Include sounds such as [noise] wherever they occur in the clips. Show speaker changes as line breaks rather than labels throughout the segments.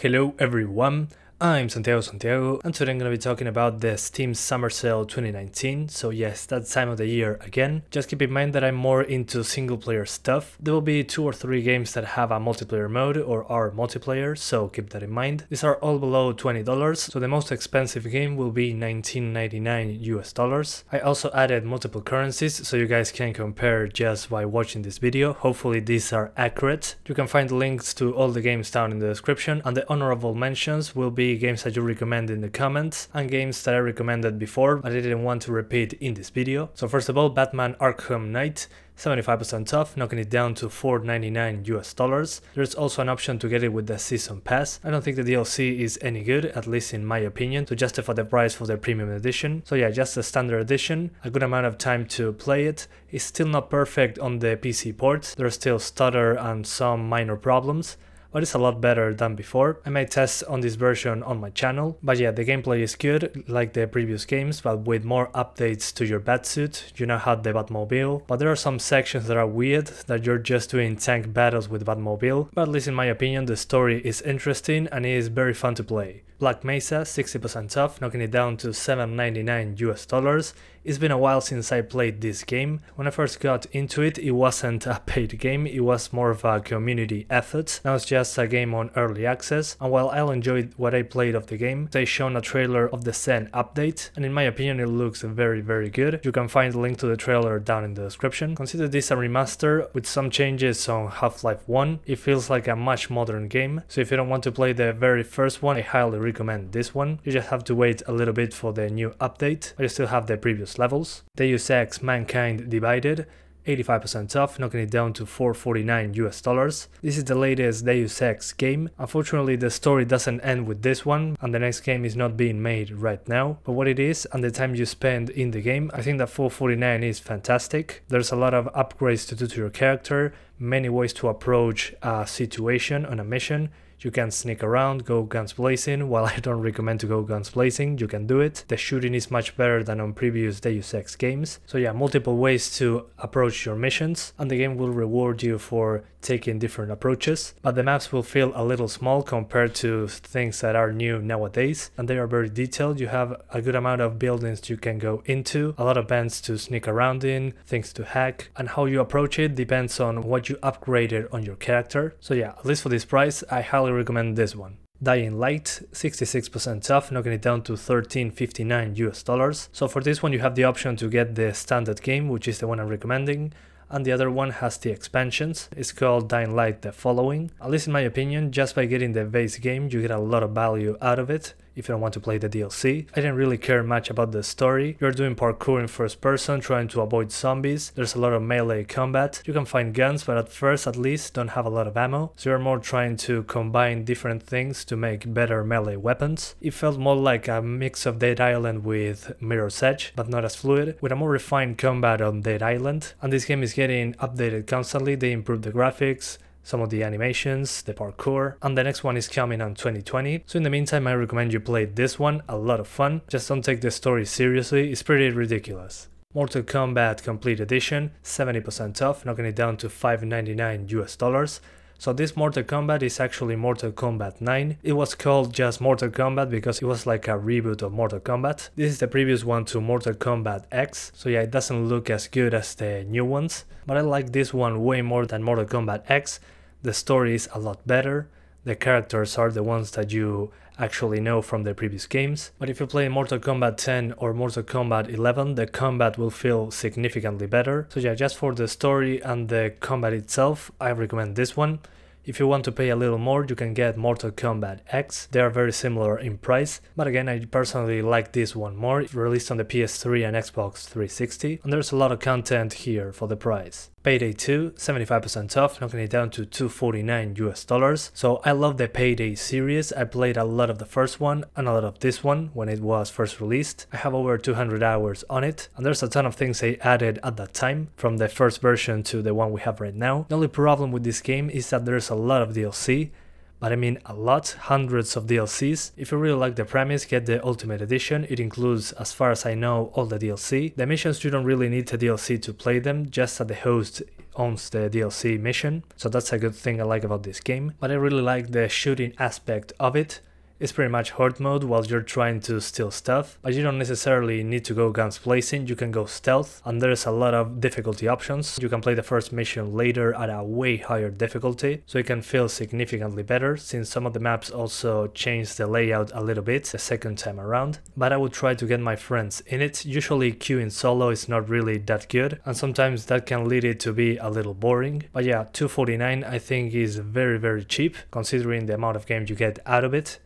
Hello everyone, I'm Santiago Santiago and today I'm going to be talking about the Steam Summer Sale 2019. So yes, that time of the year again. Just keep in mind that I'm more into single player stuff. There will be two or three games that have a multiplayer mode or are multiplayer, so keep that in mind. These are all below $20, so the most expensive game will be 19.99 US dollars. I also added multiple currencies so you guys can compare just by watching this video. Hopefully these are accurate. You can find links to all the games down in the description and the honorable mentions will be games that you recommend in the comments and games that I recommended before but I didn't want to repeat in this video. So first of all, Batman Arkham Knight 75% off, knocking it down to 4.99 US dollars. There's also an option to get it with the season pass. I don't think the DLC is any good, at least in my opinion, to justify the price for the premium edition. So yeah, just the standard edition, a good amount of time to play it. It's still not perfect on the PC ports, there's still stutter and some minor problems, but it's a lot better than before. I made tests on this version on my channel, but yeah, the gameplay is good, like the previous games, but with more updates to your Batsuit. You now have the Batmobile, but there are some sections that are weird, that you're just doing tank battles with Batmobile, but at least in my opinion the story is interesting and it is very fun to play. Black Mesa 60% off, knocking it down to 7.99 US dollars. It's been a while since I played this game. When I first got into it, it wasn't a paid game, it was more of a community effort. Now it's just a game on early access, and while I enjoyed what I played of the game, they shown a trailer of the Xen update, and in my opinion it looks very very good. You can find the link to the trailer down in the description. Consider this a remaster with some changes on Half-Life 1. It feels like a much modern game, so if you don't want to play the very first one, I highly recommend this one. You just have to wait a little bit for the new update, but you still have the previous levels. Deus Ex Mankind Divided 85% off, knocking it down to 449 US dollars. This is the latest Deus Ex game. Unfortunately, the story doesn't end with this one, and the next game is not being made right now. But what it is, and the time you spend in the game, I think that 449 is fantastic. There's a lot of upgrades to do to your character, many ways to approach a situation on a mission you can sneak around, go guns blazing. While I don't recommend to go guns blazing, you can do it. The shooting is much better than on previous Deus Ex games. So yeah, multiple ways to approach your missions and the game will reward you for taking different approaches. But the maps will feel a little small compared to things that are new nowadays and they are very detailed. You have a good amount of buildings you can go into, a lot of vents to sneak around in, things to hack, and how you approach it depends on what you upgraded on your character. So yeah, at least for this price, I highly highly recommend this one. Dying Light, 66% off, knocking it down to 13.59 US dollars. So for this one you have the option to get the standard game, which is the one I'm recommending, and the other one has the expansions. It's called Dying Light The Following. At least in my opinion, just by getting the base game, you get a lot of value out of it if you don't want to play the DLC. I didn't really care much about the story. You're doing parkour in first person, trying to avoid zombies. There's a lot of melee combat. You can find guns, but at first at least don't have a lot of ammo. So you're more trying to combine different things to make better melee weapons. It felt more like a mix of Dead Island with Mirror's Edge, but not as fluid, with a more refined combat on Dead Island. And this game is getting updated constantly. They improved the graphics, some of the animations, the parkour, and the next one is coming on 2020. So in the meantime, I recommend you play this one, a lot of fun. Just don't take the story seriously, it's pretty ridiculous. Mortal Kombat Komplete Edition, 70% off, knocking it down to 5.99 US dollars. So this Mortal Kombat is actually Mortal Kombat 9. It was called just Mortal Kombat because it was like a reboot of Mortal Kombat. This is the previous one to Mortal Kombat X, so yeah, it doesn't look as good as the new ones. But I like this one way more than Mortal Kombat X. The story is a lot better. The characters are the ones that you actually know from the previous games. But if you play Mortal Kombat 10 or Mortal Kombat 11, the combat will feel significantly better. So yeah, just for the story and the combat itself, I recommend this one. If you want to pay a little more, you can get Mortal Kombat X. They are very similar in price, but again, I personally like this one more. It's released on the PS3 and Xbox 360, and there's a lot of content here for the price. Payday 2, 75% off, knocking it down to 249 US dollars. So I love the Payday series. I played a lot of the first one and a lot of this one when it was first released. I have over 200 hours on it, and there's a ton of things they added at that time, from the first version to the one we have right now. The only problem with this game is that there's a lot of DLC, but I mean a lot, hundreds of DLCs. If you really like the premise, get the Ultimate Edition. It includes, as far as I know, all the DLC. The missions you don't really need the DLC to play them, just that the host owns the DLC mission, so that's a good thing I like about this game. But I really like the shooting aspect of it. It's pretty much horde mode while you're trying to steal stuff, but you don't necessarily need to go guns blazing, you can go stealth, and there's a lot of difficulty options. You can play the first mission later at a way higher difficulty, so it can feel significantly better, since some of the maps also change the layout a little bit the second time around. But I would try to get my friends in it, usually queuing solo is not really that good, and sometimes that can lead it to be a little boring. But yeah, 249 I think is very very cheap, considering the amount of game you get out of it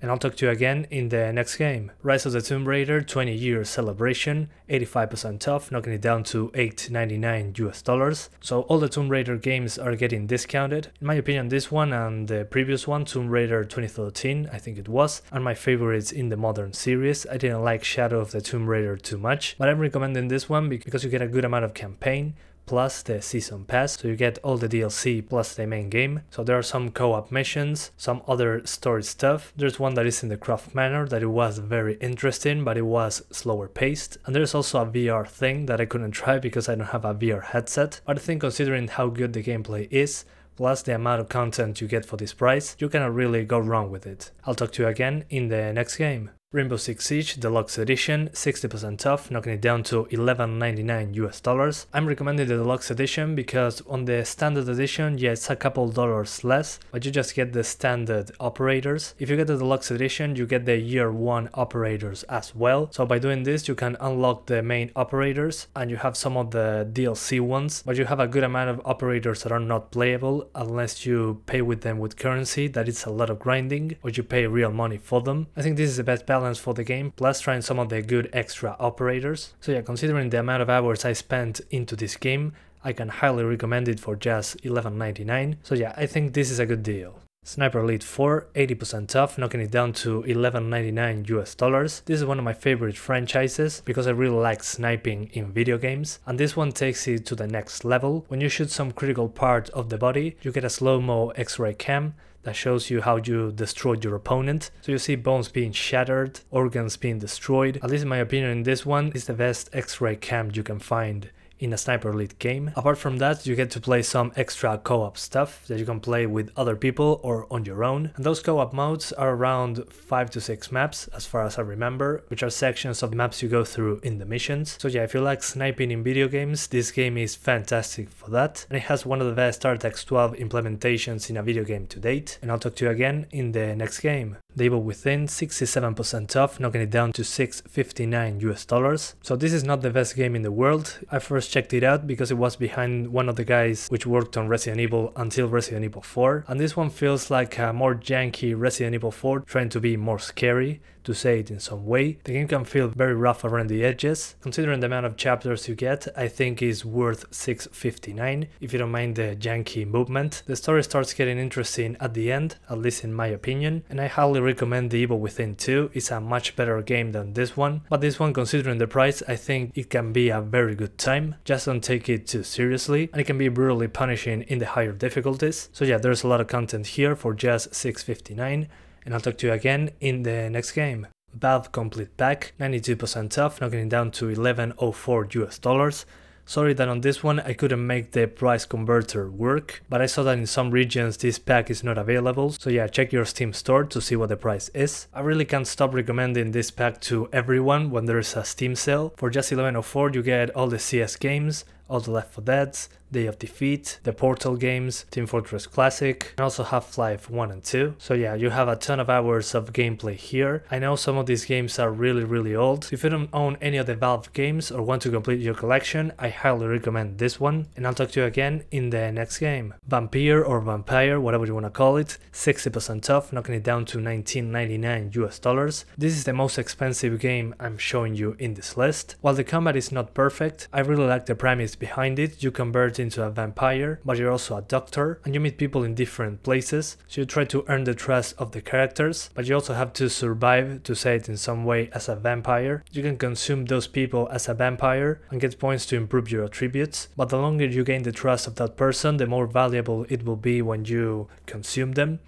and I'll talk to you again in the next game. Rise of the Tomb Raider 20 year celebration, 85% off, knocking it down to 8.99 US dollars. So all the Tomb Raider games are getting discounted. In my opinion, this one and the previous one, Tomb Raider 2013, I think it was, are my favorites in the modern series. I didn't like Shadow of the Tomb Raider too much, but I'm recommending this one because you get a good amount of campaign, plus the season pass so you get all the DLC plus the main game so there are some co-op missions some other story stuff there's one that is in the Croft Manor that it was very interesting but it was slower paced and there's also a VR thing that I couldn't try because I don't have a VR headset but I think considering how good the gameplay is plus the amount of content you get for this price, you cannot really go wrong with it. I'll talk to you again in the next game. Rainbow Six Siege Deluxe Edition, 60% off, knocking it down to 11.99 US dollars. I'm recommending the Deluxe Edition because on the Standard Edition, yeah, it's a couple dollars less, but you just get the standard operators. If you get the Deluxe Edition, you get the Year 1 operators as well. So by doing this, you can unlock the main operators and you have some of the DLC ones, but you have a good amount of operators that are not playable unless you pay with them with currency, that is a lot of grinding, or you pay real money for them. I think this is the best balance for the game, plus trying some of the good extra operators. So yeah, considering the amount of hours I spent into this game, I can highly recommend it for just $11.99. So yeah, I think this is a good deal. Sniper Elite 4, 80% off, knocking it down to 11.99 US dollars. This is one of my favorite franchises because I really like sniping in video games, and this one takes it to the next level. When you shoot some critical part of the body, you get a slow-mo X-ray cam that shows you how you destroyed your opponent. So you see bones being shattered, organs being destroyed. At least in my opinion in this one is the best X-ray cam you can find in a Sniper Elite game. Apart from that, you get to play some extra co-op stuff that you can play with other people or on your own. And those co-op modes are around 5 to 6 maps, as far as I remember, which are sections of maps you go through in the missions. So yeah, if you like sniping in video games, this game is fantastic for that. And it has one of the best DirectX 12 implementations in a video game to date. And I'll talk to you again in the next game. The Evil Within 67% off, knocking it down to 659 US dollars. So this is not the best game in the world. I first checked it out because it was behind one of the guys which worked on Resident Evil until Resident Evil 4. And this one feels like a more janky Resident Evil 4 trying to be more scary to say it in some way. The game can feel very rough around the edges. Considering the amount of chapters you get, I think is worth 659 if you don't mind the janky movement. The story starts getting interesting at the end, at least in my opinion, and I highly recommend The Evil Within 2. It's a much better game than this one, but this one considering the price, I think it can be a very good time. Just don't take it too seriously, and it can be brutally punishing in the higher difficulties. So yeah, there's a lot of content here for just 659 and I'll talk to you again in the next game. Valve Complete Pack, 92% off, knocking it down to 1104 US dollars. Sorry that on this one I couldn't make the price converter work, but I saw that in some regions this pack is not available, so yeah, check your Steam store to see what the price is. I really can't stop recommending this pack to everyone when there is a Steam sale. For just 1104 you get all the CS games, all the Left 4 Dead's, Day of Defeat, the Portal games, Team Fortress Classic, and also Half-Life 1 and 2. So yeah, you have a ton of hours of gameplay here. I know some of these games are really really old. If you don't own any of the Valve games or want to complete your collection, I highly recommend this one. And I'll talk to you again in the next game. Vampyr or Vampire, whatever you want to call it, 60% off, knocking it down to 19.99 US dollars. This is the most expensive game I'm showing you in this list. While the combat is not perfect, I really like the premise behind it. You convert into a vampire, but you're also a doctor, and you meet people in different places, so you try to earn the trust of the characters, but you also have to survive, to say it in some way, as a vampire. You can consume those people as a vampire and get points to improve your attributes, but the longer you gain the trust of that person, the more valuable it will be when you consume them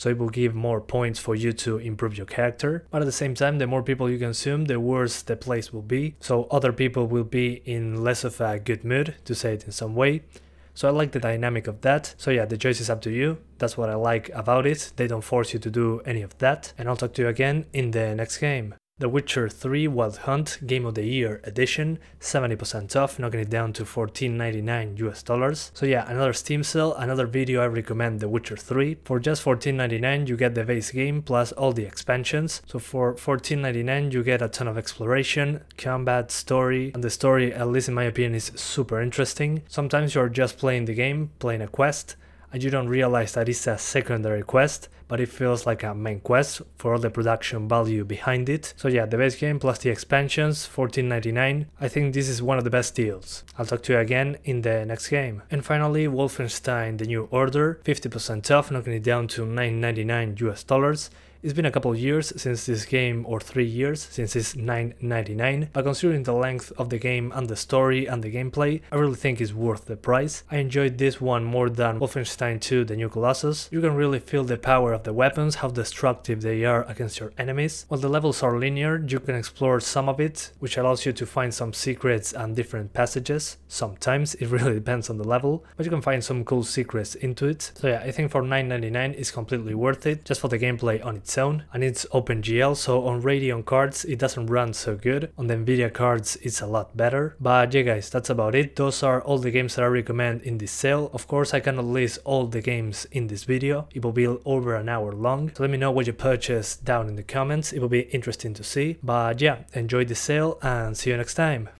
so it will give more points for you to improve your character. But at the same time, the more people you consume, the worse the place will be. So other people will be in less of a good mood, to say it in some way. So I like the dynamic of that. So yeah, the choice is up to you. That's what I like about it. They don't force you to do any of that. And I'll talk to you again in the next game. The Witcher 3 Wild Hunt Game of the Year edition, 70% off, knocking it down to 14.99 US dollars. So yeah, another Steam sale, another video I recommend The Witcher 3. For just 14.99 you get the base game plus all the expansions. So for 14.99 you get a ton of exploration, combat, story, and the story, at least in my opinion, is super interesting. Sometimes you're just playing the game, playing a quest, and you don't realize that it's a secondary quest but it feels like a main quest for all the production value behind it. So yeah, the base game plus the expansions, 14.99. I think this is one of the best deals. I'll talk to you again in the next game. And finally, Wolfenstein The New Order, 50% off, knocking it down to 9.99 US dollars. It's been a couple years since this game, or 3 years since it's 9.99, but considering the length of the game and the story and the gameplay, I really think it's worth the price. I enjoyed this one more than Wolfenstein 2 The New Colossus. You can really feel the power of the weapons, how destructive they are against your enemies. While the levels are linear, you can explore some of it, which allows you to find some secrets and different passages. Sometimes, it [laughs] really depends on the level, but you can find some cool secrets into it. So yeah, I think for 9.99 it's completely worth it, just for the gameplay on its its own and it's OpenGL so on Radeon cards it doesn't run so good, on the Nvidia cards it's a lot better. But yeah guys, that's about it, those are all the games that I recommend in this sale. Of course I cannot list all the games in this video, it will be over an hour long, so let me know what you purchased down in the comments, it will be interesting to see. But yeah, enjoy the sale and see you next time.